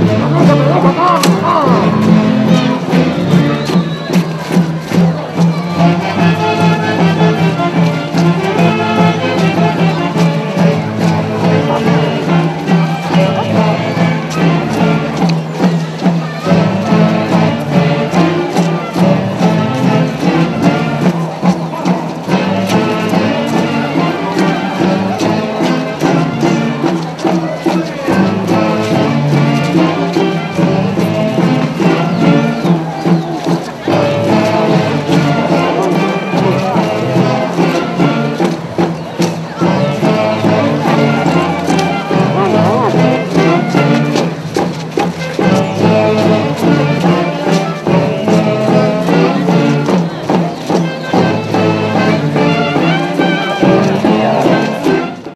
Oh my God.